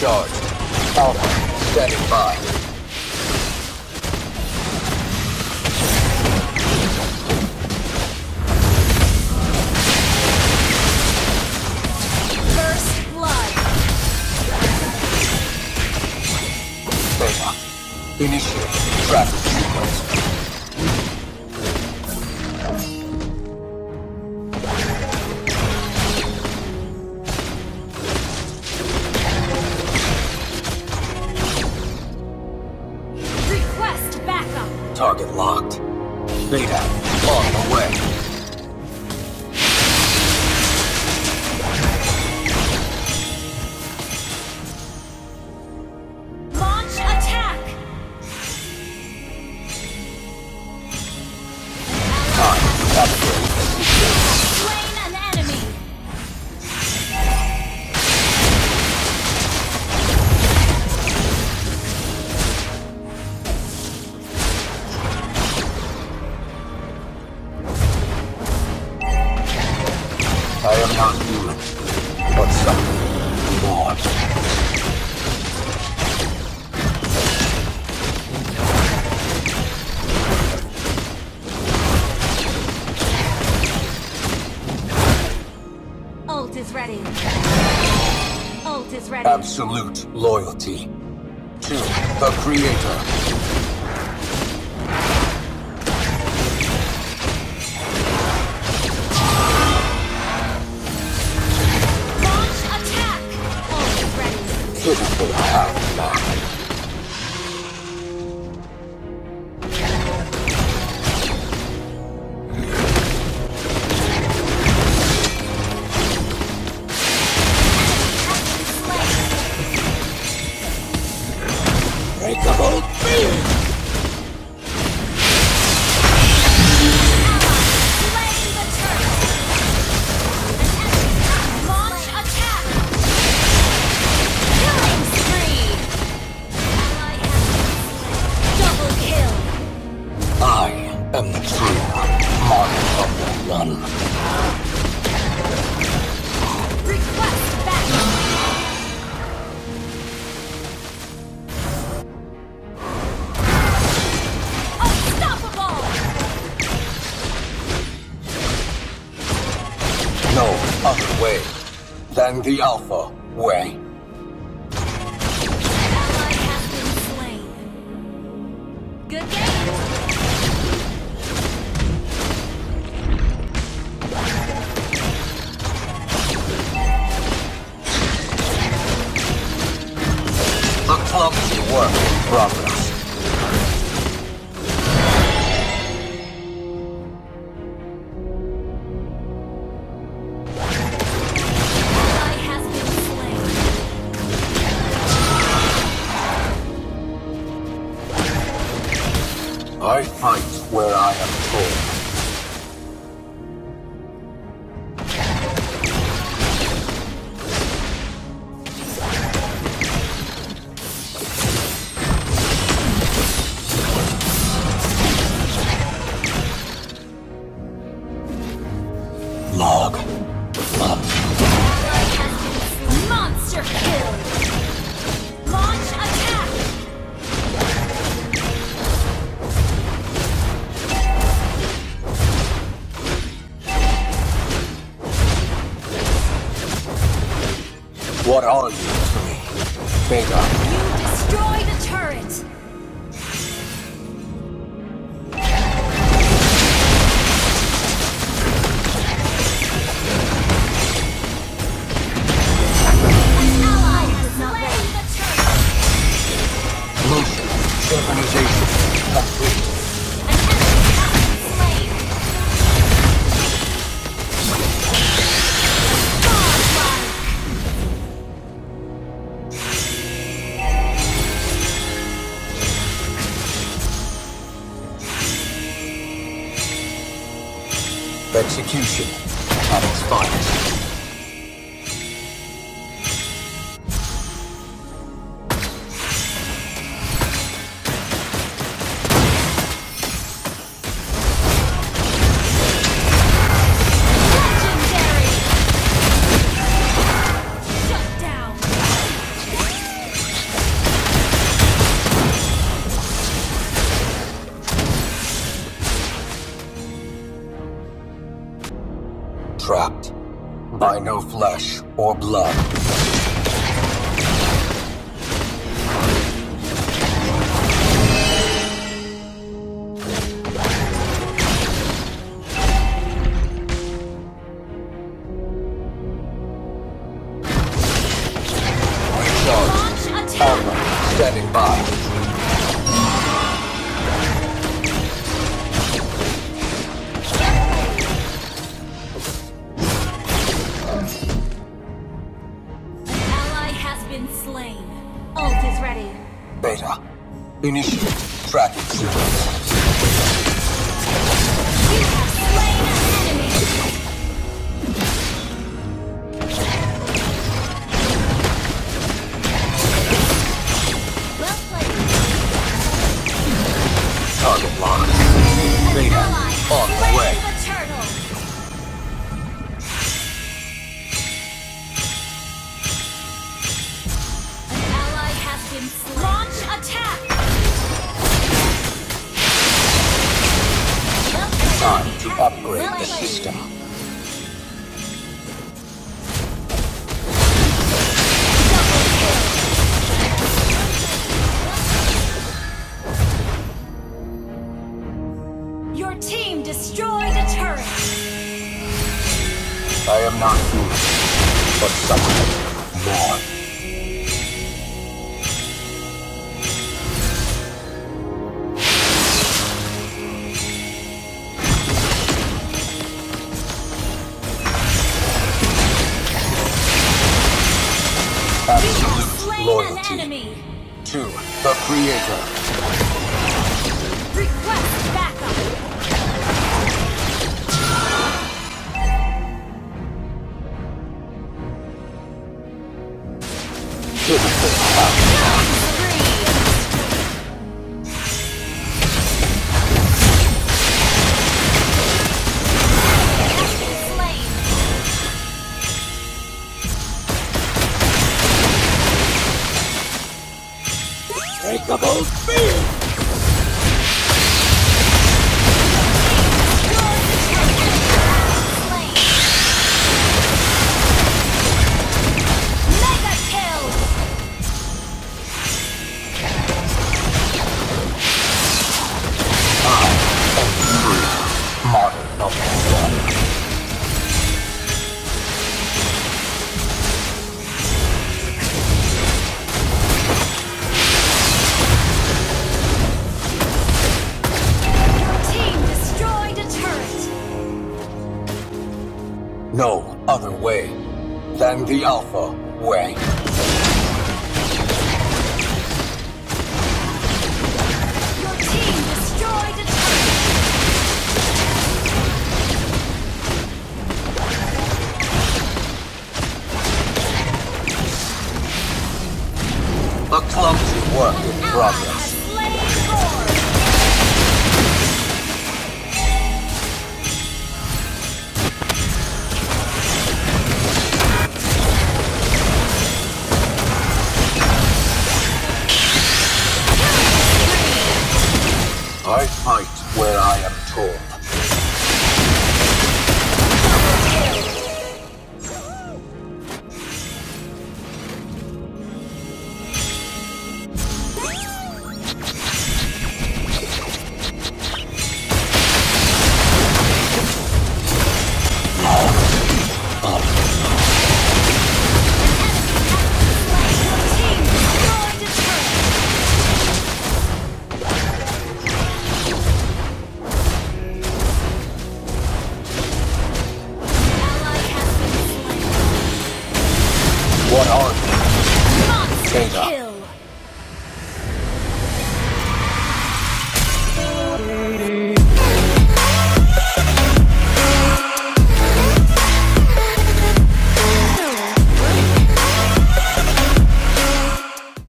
Charged. Alpha, standing by. First blood. Beta. Initiate traffic sequence. Target locked. Data on the way. I am not human, but something more. Ult is ready. Ult is ready. Absolute loyalty to the Creator. 这就是我的爱呀 and the Alpha Way. Attention! Atom's fires. by no flesh or blood. Well played. Target locked. On the way. An ally has been upgrade the system. Your team destroyed a turret. I am not food, but something more. Loyalty enemy. to the Creator. Request backup. Breakable speed! No other way than the Alpha way. Your team destroyed a clumsy work in progress. I fight where I am told. What are you? Monster